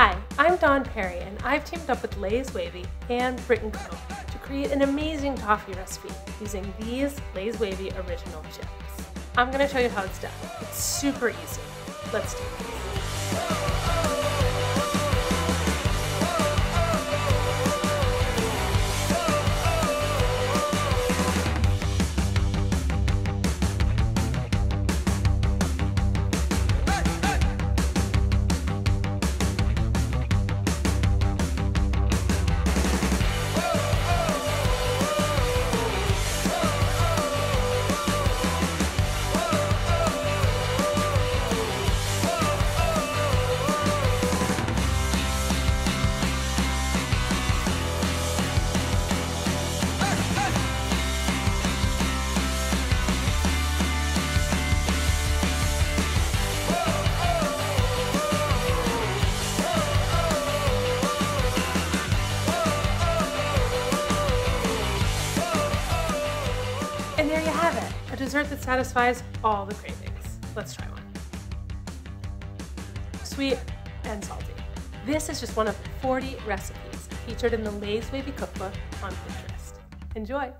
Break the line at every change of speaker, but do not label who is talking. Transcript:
Hi, I'm Dawn Perry, and I've teamed up with Lay's Wavy and Brit & Co. to create an amazing toffee recipe using these Lay's Wavy original chips. I'm going to show you how it's done. It's super easy. Let's do this. And there you have it, a dessert that satisfies all the cravings. Let's try one. Sweet and salty. This is just one of 40 recipes featured in the Lay's Wavy Cookbook on Pinterest. Enjoy!